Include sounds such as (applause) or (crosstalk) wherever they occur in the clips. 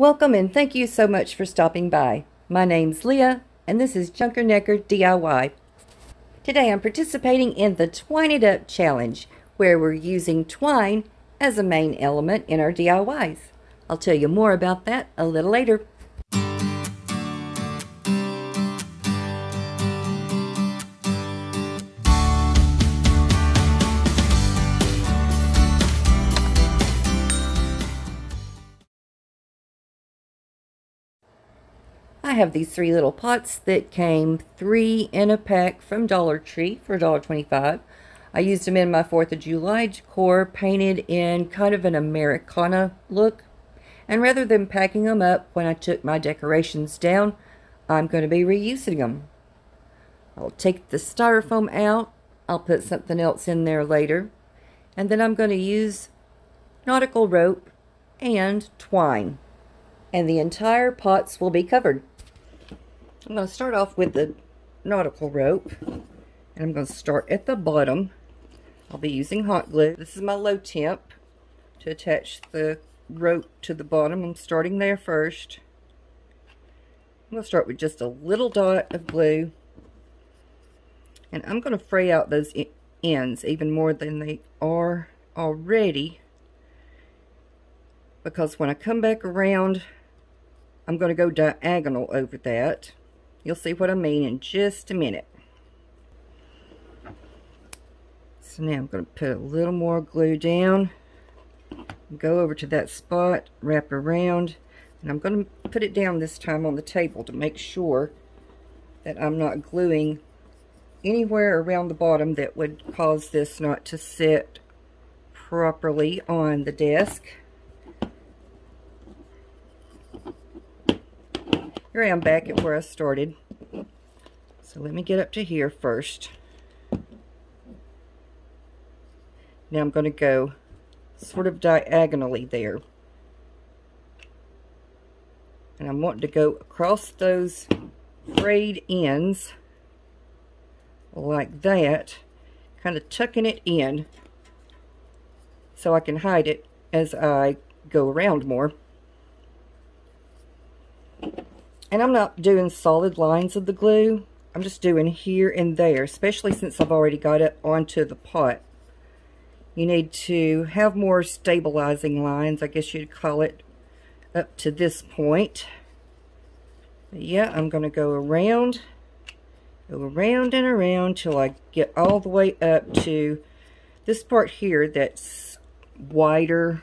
Welcome and thank you so much for stopping by. My name's Leah and this is Junker Necker DIY. Today I'm participating in the Twine It Up Challenge where we're using twine as a main element in our DIYs. I'll tell you more about that a little later. Have these three little pots that came three in a pack from Dollar Tree for $1.25. I used them in my 4th of July decor painted in kind of an Americana look. And rather than packing them up when I took my decorations down, I'm going to be reusing them. I'll take the styrofoam out. I'll put something else in there later. And then I'm going to use nautical rope and twine. And the entire pots will be covered. I'm going to start off with the nautical rope. And I'm going to start at the bottom. I'll be using hot glue. This is my low temp to attach the rope to the bottom. I'm starting there first. I'm going to start with just a little dot of glue. And I'm going to fray out those ends even more than they are already. Because when I come back around, I'm going to go diagonal over that. You'll see what I mean in just a minute. So now I'm going to put a little more glue down. Go over to that spot, wrap around, and I'm going to put it down this time on the table to make sure that I'm not gluing anywhere around the bottom that would cause this not to sit properly on the desk. Here I am back at where I started. So let me get up to here first. Now I'm going to go sort of diagonally there. And I'm wanting to go across those frayed ends like that, kind of tucking it in so I can hide it as I go around more. And I'm not doing solid lines of the glue. I'm just doing here and there, especially since I've already got it onto the pot. You need to have more stabilizing lines, I guess you'd call it, up to this point. But yeah, I'm going to go around, go around and around till I get all the way up to this part here that's wider,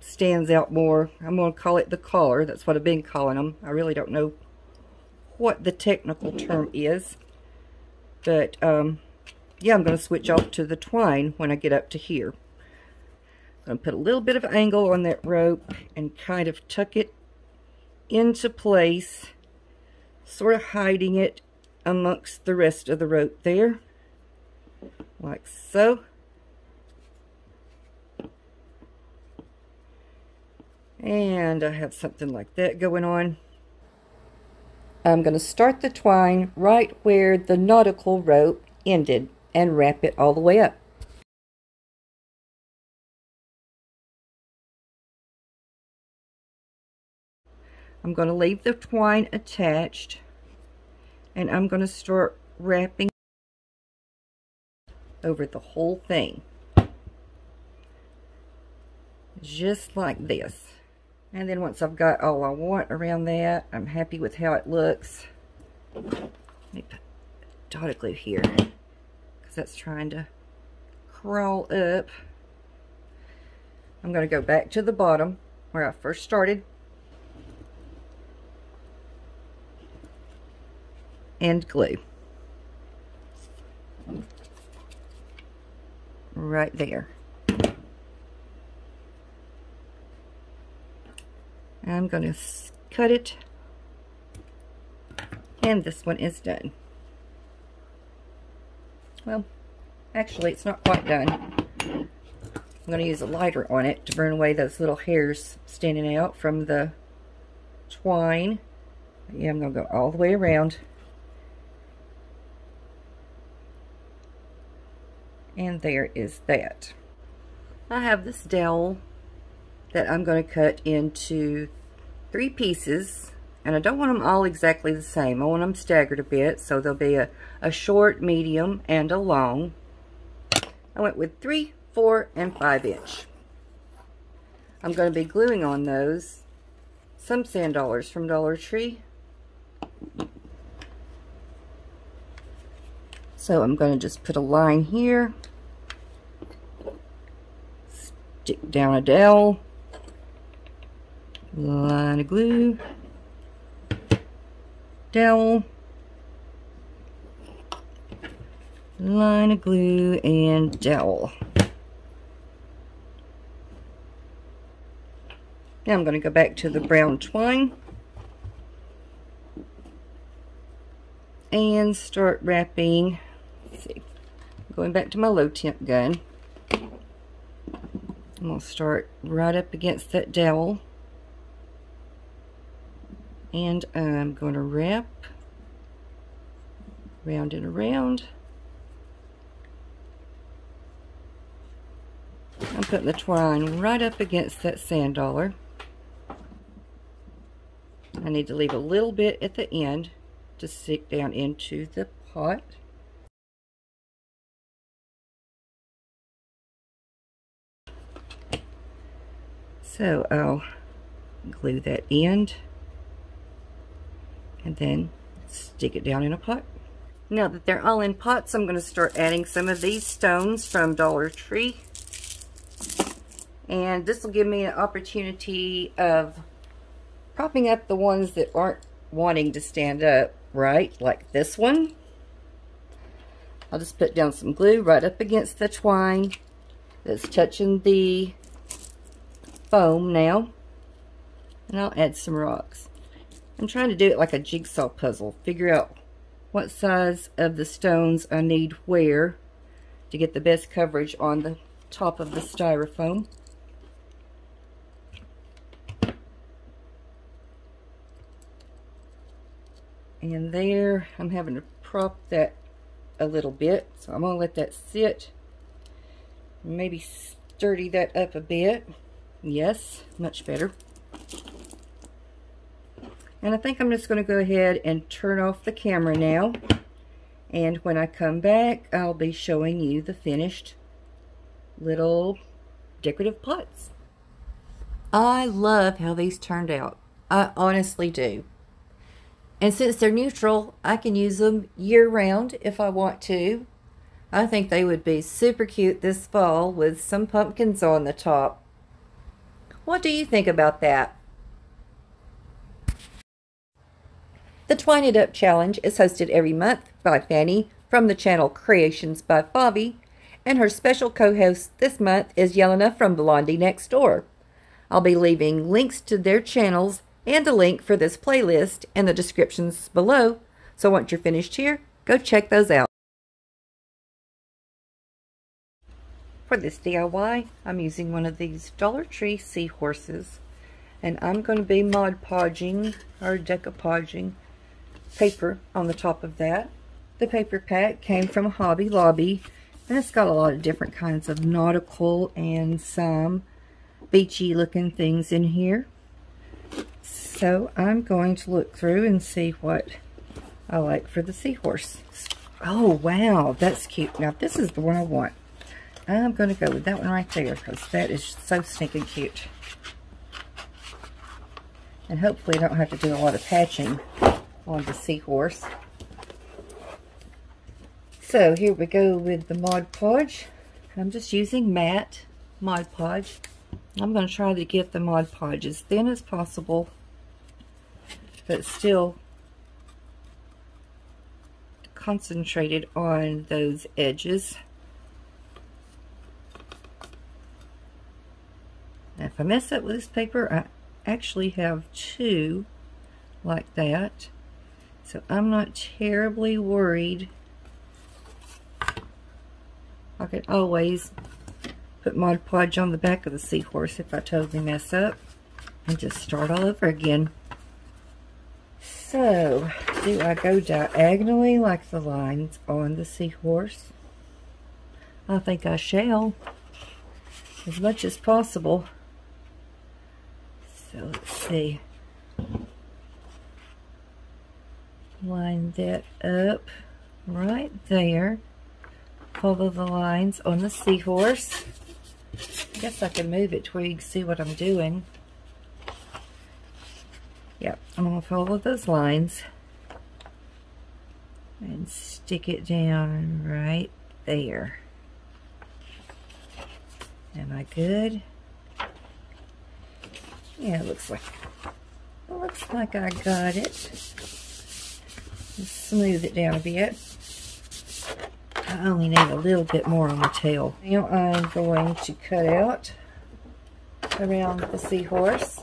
stands out more. I'm going to call it the collar. That's what I've been calling them. I really don't know what the technical term is. But, um, yeah, I'm going to switch off to the twine when I get up to here. I'm going to put a little bit of angle on that rope and kind of tuck it into place, sort of hiding it amongst the rest of the rope there, like so. And I have something like that going on. I'm going to start the twine right where the nautical rope ended and wrap it all the way up. I'm going to leave the twine attached and I'm going to start wrapping over the whole thing. Just like this. And then once I've got all I want around that, I'm happy with how it looks. Let me put dotted glue here because that's trying to crawl up. I'm going to go back to the bottom where I first started. And glue. Right there. I'm going to cut it and this one is done. Well, actually it's not quite done. I'm going to use a lighter on it to burn away those little hairs standing out from the twine. Yeah, I'm going to go all the way around. And there is that. I have this dowel that I'm going to cut into three pieces, and I don't want them all exactly the same. I want them staggered a bit, so there'll be a, a short, medium, and a long. I went with three, four, and five inch. I'm going to be gluing on those some sand dollars from Dollar Tree. So I'm going to just put a line here, stick down a dowel, line of glue, dowel, line of glue, and dowel. Now I'm going to go back to the brown twine and start wrapping, see, going back to my low temp gun. I'm going to start right up against that dowel and I'm going to wrap round and around. I'm putting the twine right up against that sand dollar. I need to leave a little bit at the end to stick down into the pot. So I'll glue that end and then stick it down in a pot. Now that they're all in pots, I'm going to start adding some of these stones from Dollar Tree. And this will give me an opportunity of propping up the ones that aren't wanting to stand up, right? Like this one. I'll just put down some glue right up against the twine that's touching the foam now. And I'll add some rocks. I'm trying to do it like a jigsaw puzzle. Figure out what size of the stones I need where to get the best coverage on the top of the styrofoam. And there, I'm having to prop that a little bit. So I'm going to let that sit. Maybe sturdy that up a bit. Yes, much better. And I think I'm just going to go ahead and turn off the camera now. And when I come back, I'll be showing you the finished little decorative pots. I love how these turned out. I honestly do. And since they're neutral, I can use them year round if I want to. I think they would be super cute this fall with some pumpkins on the top. What do you think about that? The Twine It Up Challenge is hosted every month by Favi from the channel Creations by Favi, and her special co-host this month is Yelena from Blondie Next Door. I'll be leaving links to their channels and a link for this playlist in the descriptions below. So once you're finished here, go check those out. For this DIY, I'm using one of these Dollar Tree seahorses. And I'm going to be Mod Podging or decoupaging paper on the top of that. The paper pack came from Hobby Lobby. And it's got a lot of different kinds of nautical and some beachy looking things in here. So I'm going to look through and see what I like for the seahorse. Oh, wow, that's cute. Now, this is the one I want. I'm going to go with that one right there because that is so stinking cute. And hopefully I don't have to do a lot of patching on the seahorse. So here we go with the Mod Podge. I'm just using matte Mod Podge. I'm going to try to get the Mod Podge as thin as possible but still concentrated on those edges. Now, if I mess up with this paper, I actually have two like that. So I'm not terribly worried. I could always put Mod Podge on the back of the seahorse if I totally mess up and just start all over again. So, do I go diagonally like the lines on the seahorse? I think I shall, as much as possible. So, let's see. Line that up right there. Follow the lines on the seahorse. I guess I can move it to where you can see what I'm doing. Yep, I'm going to follow those lines and stick it down right there. Am I good? Yeah, it looks like it looks like I got it. Smooth it down a bit. I only need a little bit more on the tail. Now I'm going to cut out around the seahorse.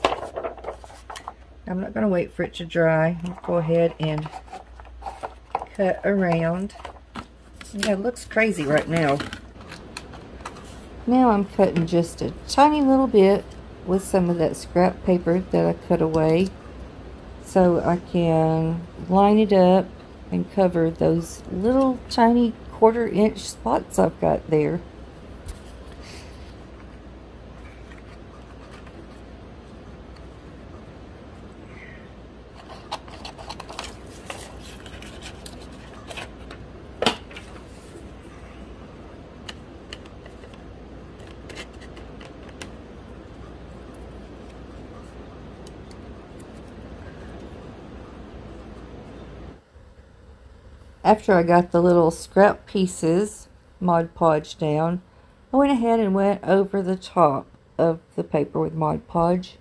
I'm not going to wait for it to dry. I'll go ahead and cut around. Yeah, it looks crazy right now. Now I'm cutting just a tiny little bit with some of that scrap paper that I cut away so I can line it up and cover those little tiny quarter inch spots I've got there. After I got the little scrap pieces Mod Podge down, I went ahead and went over the top of the paper with Mod Podge.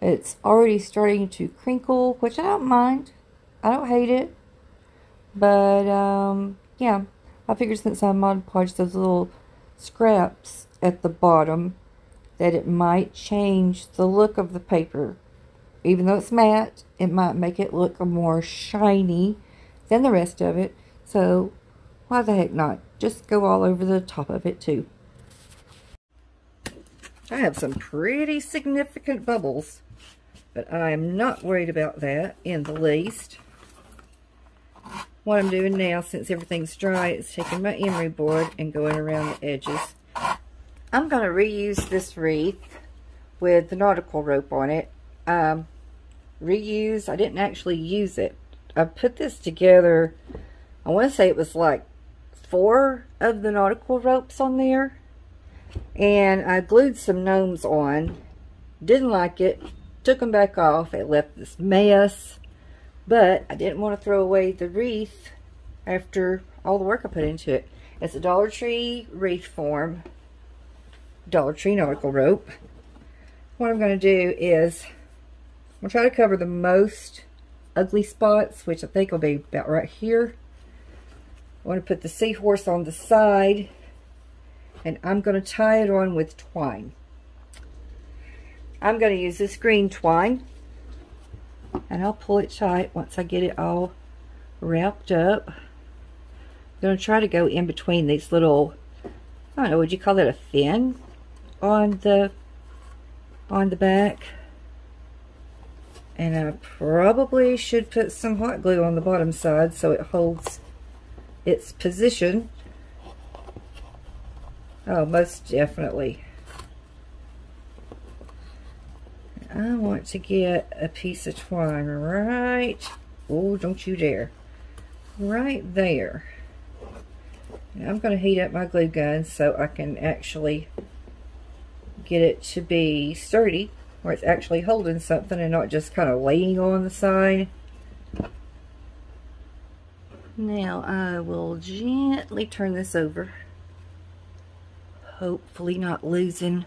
It's already starting to crinkle, which I don't mind. I don't hate it. But, um, yeah, I figured since I Mod Podge those little scraps at the bottom, that it might change the look of the paper. Even though it's matte, it might make it look more shiny than the rest of it. So why the heck not? Just go all over the top of it too. I have some pretty significant bubbles, but I am not worried about that in the least. What I'm doing now, since everything's dry, is taking my emery board and going around the edges. I'm going to reuse this wreath with the nautical rope on it. Um, reuse, I didn't actually use it I put this together, I want to say it was like four of the nautical ropes on there. And I glued some gnomes on. Didn't like it. Took them back off. It left this mess. But I didn't want to throw away the wreath after all the work I put into it. It's a Dollar Tree wreath form. Dollar Tree nautical rope. What I'm going to do is I'm going to try to cover the most ugly spots, which I think will be about right here. I want to put the seahorse on the side, and I'm going to tie it on with twine. I'm going to use this green twine, and I'll pull it tight once I get it all wrapped up. I'm going to try to go in between these little, I don't know, would you call it a fin on the on the back? And I probably should put some hot glue on the bottom side so it holds its position. Oh, most definitely. I want to get a piece of twine right, oh, don't you dare, right there. I'm going to heat up my glue gun so I can actually get it to be sturdy where it's actually holding something and not just kind of laying on the side. Now I will gently turn this over. Hopefully not losing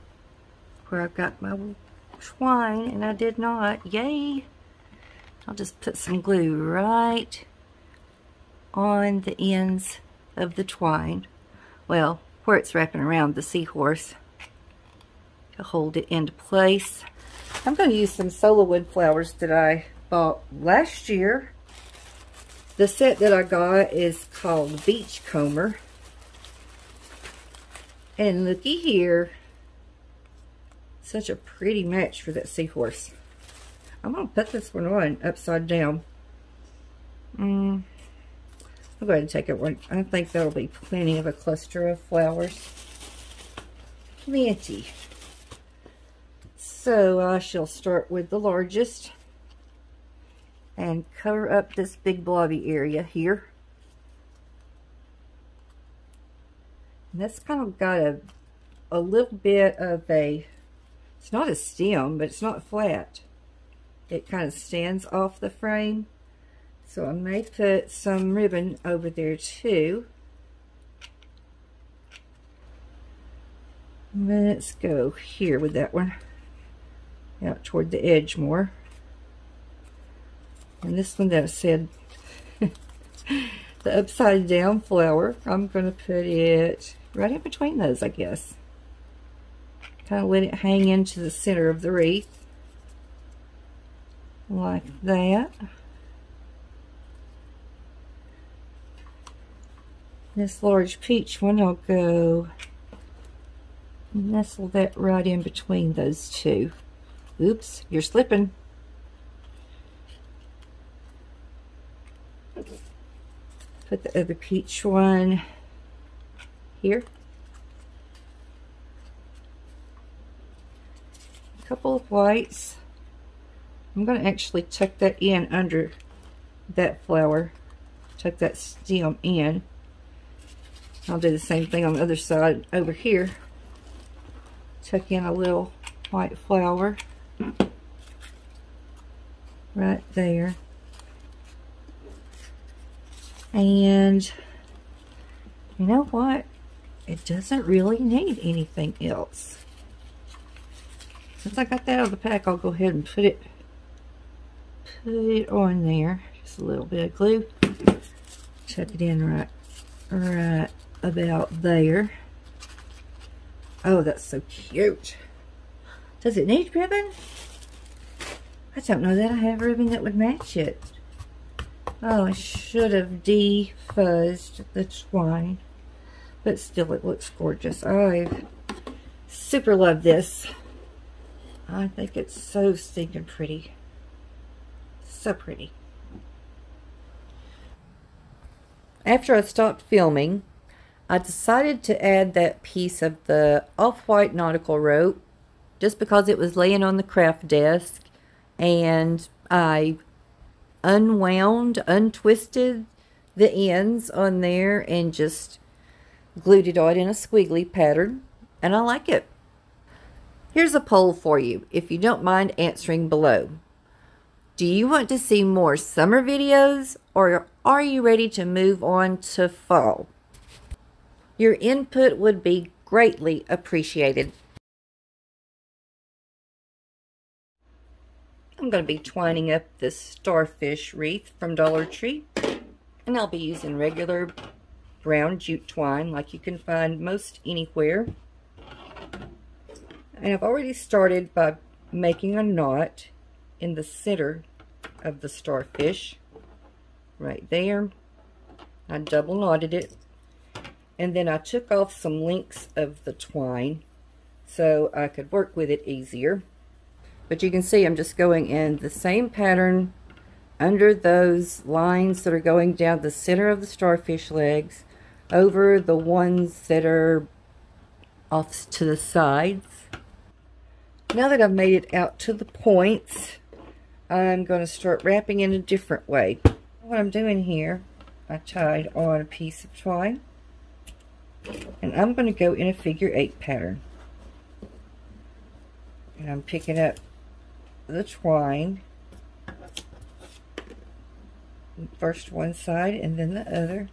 where I've got my twine and I did not. Yay! I'll just put some glue right on the ends of the twine. Well, where it's wrapping around the seahorse to hold it into place. I'm going to use some Sola Wood flowers that I bought last year. The set that I got is called Beachcomber. And looky here. Such a pretty match for that seahorse. I'm going to put this one on upside down. Mm, I'll go ahead and take it one. I think that'll be plenty of a cluster of flowers. Plenty. So I shall start with the largest. and cover up this big blobby area here. And that's kind of got a, a little bit of a, it's not a stem, but it's not flat. It kind of stands off the frame. So I may put some ribbon over there too. Let's go here with that one. Out toward the edge more. And this one that said, (laughs) the upside down flower, I'm going to put it right in between those, I guess. Kind of let it hang into the center of the wreath. Like that. This large peach one, I'll go nestle that right in between those two. Oops, you're slipping. Put the other peach one here. A couple of whites. I'm going to actually tuck that in under that flower. Tuck that stem in. I'll do the same thing on the other side over here. Tuck in a little white flower right there. And you know what? It doesn't really need anything else. Since I got that out of the pack, I'll go ahead and put it put it on there. Just a little bit of glue. Tuck it in right right about there. Oh, that's so cute. Does it need ribbon? I don't know that I have ribbon that would match it. Oh, I should have defuzzed the twine. But still, it looks gorgeous. I super love this. I think it's so stinking pretty. So pretty. After I stopped filming, I decided to add that piece of the off-white nautical rope just because it was laying on the craft desk and I unwound, untwisted the ends on there and just glued it on in a squiggly pattern and I like it. Here's a poll for you if you don't mind answering below. Do you want to see more summer videos or are you ready to move on to fall? Your input would be greatly appreciated. I'm going to be twining up this starfish wreath from Dollar Tree. And I'll be using regular brown jute twine like you can find most anywhere. And I've already started by making a knot in the center of the starfish. Right there. I double knotted it. And then I took off some links of the twine so I could work with it easier. But you can see I'm just going in the same pattern under those lines that are going down the center of the starfish legs over the ones that are off to the sides. Now that I've made it out to the points, I'm going to start wrapping in a different way. What I'm doing here, I tied on a piece of twine, and I'm going to go in a figure eight pattern. And I'm picking up the twine. First one side and then the other.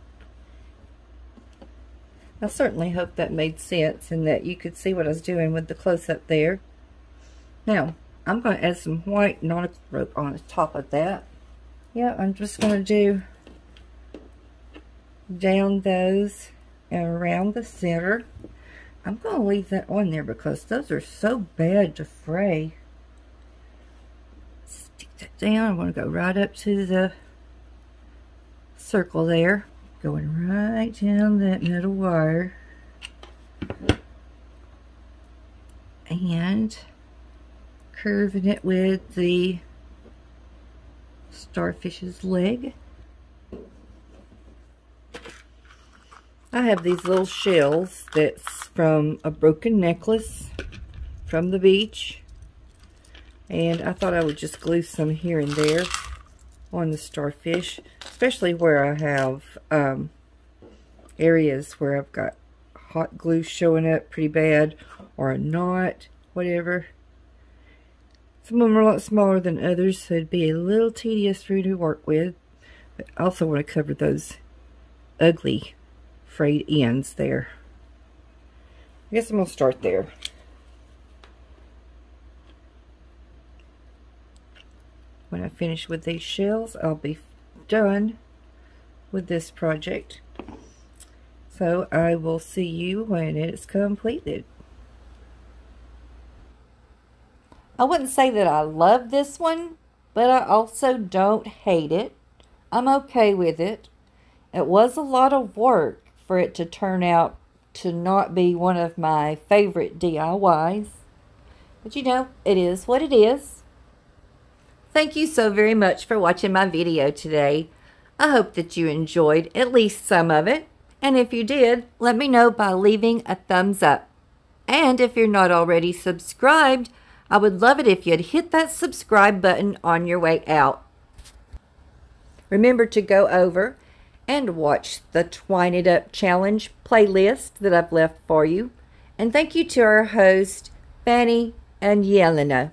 I certainly hope that made sense and that you could see what I was doing with the close-up there. Now, I'm going to add some white nautical rope on the top of that. Yeah, I'm just going to do down those and around the center. I'm going to leave that on there because those are so bad to fray that down. I'm going to go right up to the circle there. Going right down that middle wire. And curving it with the starfish's leg. I have these little shells that's from a broken necklace from the beach. And I thought I would just glue some here and there. on the starfish, especially where I have um, areas where I've got hot glue showing up pretty bad or a knot, whatever. Some of them are a lot smaller than others, so it'd be a little tedious for you to work with. But I also want to cover those ugly frayed ends there. I guess I'm going to start there. When I finish with these shells, I'll be done with this project. So I will see you when it's completed. I wouldn't say that I love this one, but I also don't hate it. I'm okay with it. It was a lot of work for it to turn out to not be one of my favorite DIYs. But you know, it is what it is. Thank you so very much for watching my video today. I hope that you enjoyed at least some of it. And if you did, let me know by leaving a thumbs up. And if you're not already subscribed, I would love it if you'd hit that subscribe button on your way out. Remember to go over and watch the Twine It Up Challenge playlist that I've left for you. And thank you to our host, Favi and Yelena.